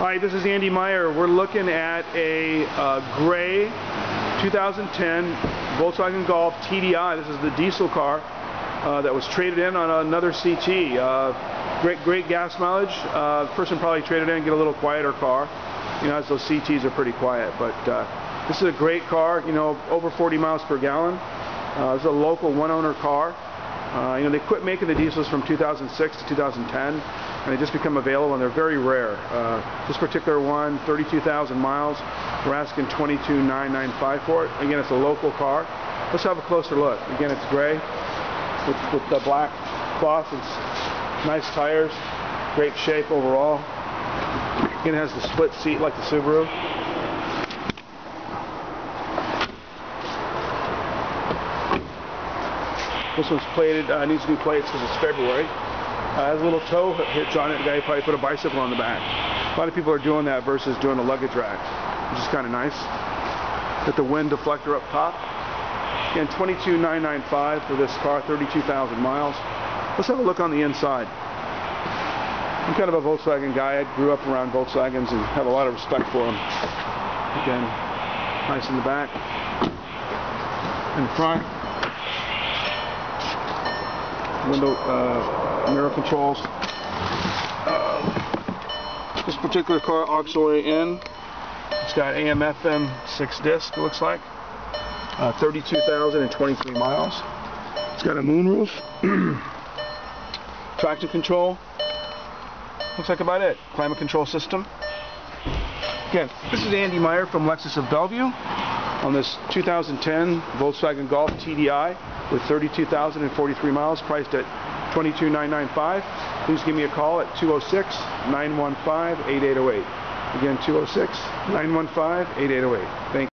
Hi, this is Andy Meyer. We're looking at a uh, gray 2010 Volkswagen Golf TDI. This is the diesel car uh, that was traded in on another CT. Uh, great, great gas mileage. Uh, person probably traded in get a little quieter car. You know, as those CTs are pretty quiet. But uh, this is a great car. You know, over 40 miles per gallon. Uh, it's a local one-owner car. Uh, you know, they quit making the diesels from 2006 to 2010, and they just become available, and they're very rare. Uh, this particular one, 32,000 miles, we're asking 22,995 for it. Again, it's a local car. Let's have a closer look. Again, it's gray with, with the black cloth. It's nice tires, great shape overall. Again, it has the split seat like the Subaru. This one's plated, uh, needs new plates because it's February. Uh, has a little tow hitch on it. The guy probably put a bicycle on the back. A lot of people are doing that versus doing a luggage rack, which is kind of nice. Got the wind deflector up top. Again, 22995 for this car, 32,000 miles. Let's have a look on the inside. I'm kind of a Volkswagen guy. I grew up around Volkswagens and have a lot of respect for them. Again, nice in the back. In the front, window uh, mirror controls. This particular car auxiliary in. It's got AM FM 6 disc it looks like. Uh, 32,023 miles. It's got a moonroof. Traction control. Looks like about it. Climate control system. Again, this is Andy Meyer from Lexus of Bellevue on this 2010 Volkswagen Golf TDI with 32,043 miles priced at 22,995. Please give me a call at 206-915-8808. Again, 206-915-8808. Thank you.